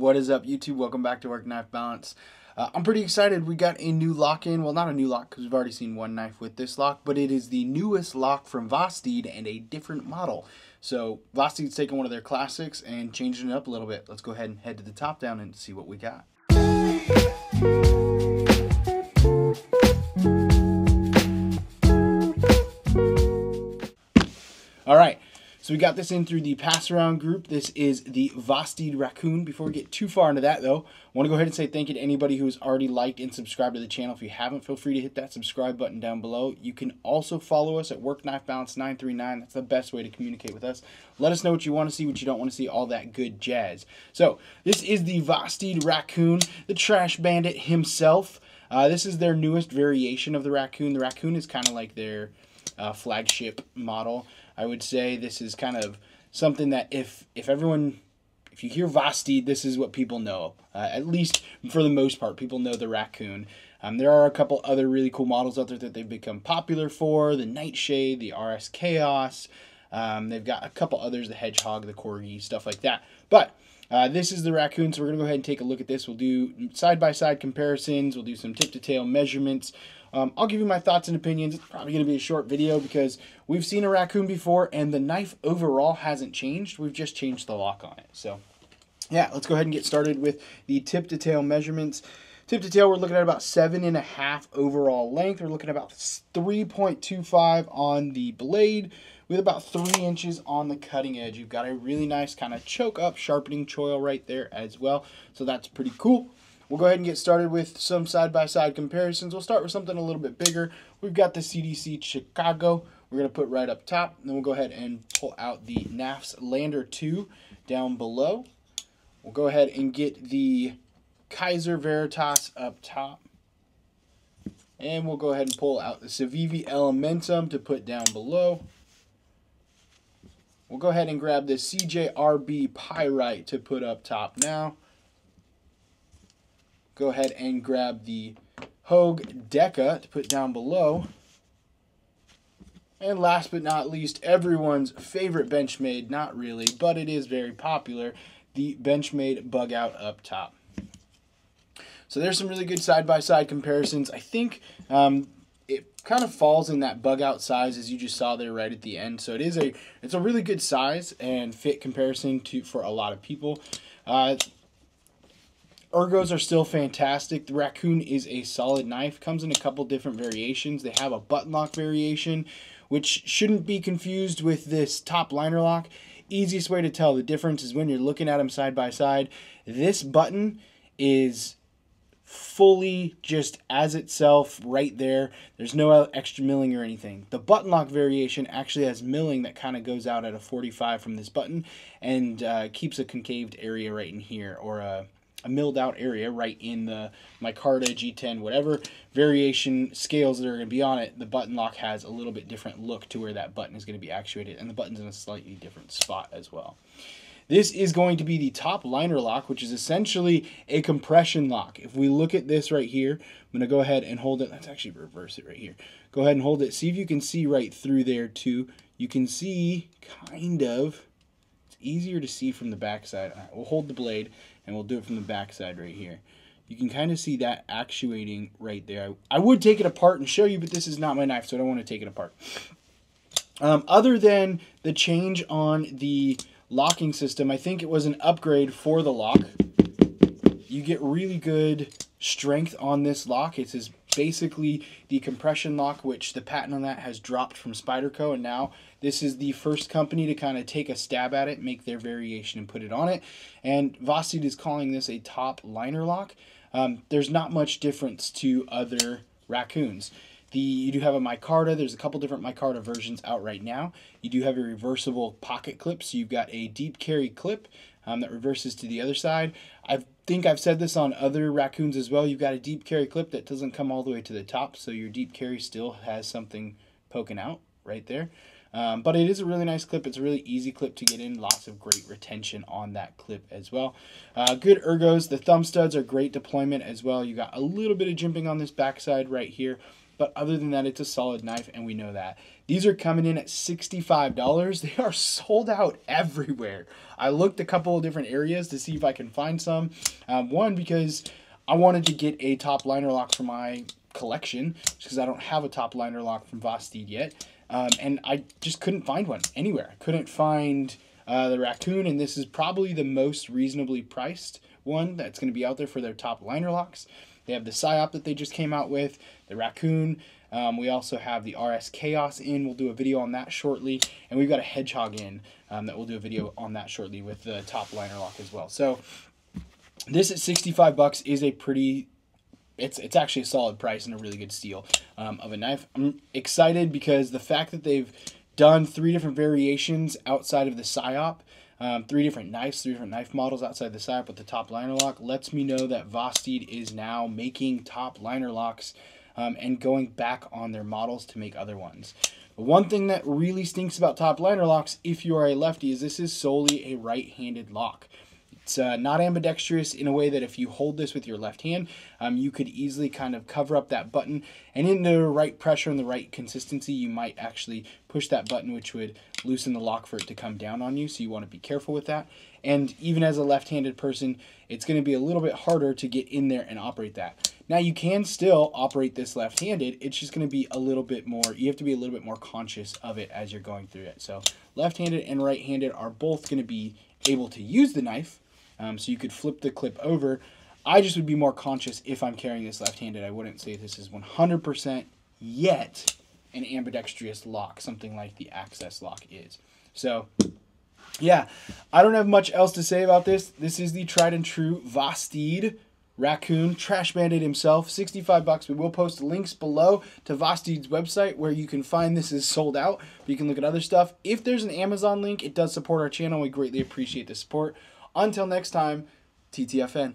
What is up, YouTube? Welcome back to Work Knife Balance. Uh, I'm pretty excited. We got a new lock in. Well, not a new lock because we've already seen one knife with this lock, but it is the newest lock from Vosteed and a different model. So Vosteed's taking one of their classics and changing it up a little bit. Let's go ahead and head to the top down and see what we got. All right. So we got this in through the pass around group. This is the Vosteed Raccoon. Before we get too far into that, though, I want to go ahead and say thank you to anybody who's already liked and subscribed to the channel. If you haven't, feel free to hit that subscribe button down below. You can also follow us at Work Knife Balance 939. That's the best way to communicate with us. Let us know what you want to see, what you don't want to see, all that good jazz. So this is the Vosteed Raccoon, the trash bandit himself. Uh, this is their newest variation of the Raccoon. The Raccoon is kind of like their uh, flagship model. I would say this is kind of something that if if everyone if you hear Vosteed, this is what people know. Uh, at least for the most part, people know the raccoon. Um, there are a couple other really cool models out there that they've become popular for: the Nightshade, the RS Chaos. Um, they've got a couple others: the Hedgehog, the Corgi, stuff like that. But uh, this is the raccoon, so we're gonna go ahead and take a look at this. We'll do side by side comparisons. We'll do some tip to tail measurements. Um, I'll give you my thoughts and opinions. It's probably going to be a short video because we've seen a raccoon before and the knife overall hasn't changed. We've just changed the lock on it. So yeah, let's go ahead and get started with the tip to tail measurements. Tip to tail, we're looking at about seven and a half overall length. We're looking at about 3.25 on the blade with about three inches on the cutting edge. You've got a really nice kind of choke up sharpening choil right there as well. So that's pretty cool. We'll go ahead and get started with some side-by-side -side comparisons. We'll start with something a little bit bigger. We've got the CDC Chicago. We're going to put right up top. Then we'll go ahead and pull out the Knafs Lander 2 down below. We'll go ahead and get the Kizer Veritas up top. And we'll go ahead and pull out the Civivi Elementum to put down below. We'll go ahead and grab the CJRB Pyrite to put up top now go ahead and grab the Hogue Deka to put down below. And last but not least, everyone's favorite Benchmade, not really, but it is very popular, the Benchmade Bug Out up top. So there's some really good side-by-side -side comparisons. I think um, it kind of falls in that bug out size as you just saw there right at the end. So it is a it's a really good size and fit comparison to for a lot of people. Uh, Ergos are still fantastic. The Raccoon is a solid knife. Comes in a couple different variations. They have a button lock variation, which shouldn't be confused with this top liner lock. Easiest way to tell the difference is when you're looking at them side by side. This button is fully just as itself right there. There's no extra milling or anything. The button lock variation actually has milling that kind of goes out at a 45 from this button and uh, keeps a concaved area right in here or a a milled out area right in the micarta G10 whatever variation scales that are going to be on it the button lock has a little bit different look to where that button is going to be actuated and the button's in a slightly different spot as well this is going to be the top liner lock which is essentially a compression lock if we look at this right here I'm going to go ahead and hold it let's actually reverse it right here go ahead and hold it see if you can see right through there too you can see kind of it's easier to see from the backside we'll hold the blade and we'll do it from the back side right here. You can kind of see that actuating right there. I, I would take it apart and show you, but this is not my knife, so I don't want to take it apart. Um, other than the change on the locking system, I think it was an upgrade for the lock. You get really good strength on this lock. It is basically the compression lock, which the patent on that has dropped from Spyderco, and now this is the first company to kind of take a stab at it, make their variation, and put it on it. And Vosteed is calling this a top liner lock. Um, there's not much difference to other raccoons. The, you do have a micarta. There's a couple different micarta versions out right now. You do have a reversible pocket clip, so you've got a deep carry clip um, that reverses to the other side. I think I've said this on other raccoons as well. You've got a deep carry clip that doesn't come all the way to the top, so your deep carry still has something poking out right there. Um, but it is a really nice clip. It's a really easy clip to get in. Lots of great retention on that clip as well. Uh, good ergos. The thumb studs are great deployment as well. You got a little bit of jimping on this backside right here. But other than that, it's a solid knife, and we know that. These are coming in at $65. They are sold out everywhere. I looked a couple of different areas to see if I can find some. Um, one, because I wanted to get a top liner lock for my collection, because I don't have a top liner lock from Vosteed yet. Um, and I just couldn't find one anywhere. I couldn't find uh, the raccoon, and this is probably the most reasonably priced one that's going to be out there for their top liner locks. They have the Psyop that they just came out with, the Raccoon. Um, we also have the RS Chaos in. We'll do a video on that shortly. And we've got a Hedgehog in um, that we'll do a video on that shortly with the top liner lock as well. So this at 65 bucks is a pretty it's it's actually a solid price and a really good steal um, of a knife. I'm excited because the fact that they've done three different variations outside of the Psyop um, three different knives, three different knife models outside the side with the top liner lock lets me know that Vosteed is now making top liner locks um, and going back on their models to make other ones. One thing that really stinks about top liner locks, if you are a lefty, is this is solely a right-handed lock. It's uh, not ambidextrous in a way that if you hold this with your left hand, um, you could easily kind of cover up that button. And in the right pressure and the right consistency, you might actually push that button, which would loosen the lock for it to come down on you. So you want to be careful with that. And even as a left-handed person, it's going to be a little bit harder to get in there and operate that. Now you can still operate this left-handed. It's just going to be a little bit more, you have to be a little bit more conscious of it as you're going through it. So left-handed and right-handed are both going to be able to use the knife, um, so you could flip the clip over. I just would be more conscious if I'm carrying this left-handed. I wouldn't say this is 100% yet an ambidextrous lock, something like the access lock is. So, yeah, I don't have much else to say about this. This is the tried and true Vosteed Raccoon, Trash Bandit himself, 65 bucks. We will post links below to Vosteed's website where you can find this is sold out. You can look at other stuff. If there's an Amazon link, it does support our channel. We greatly appreciate the support. Until next time, TTFN.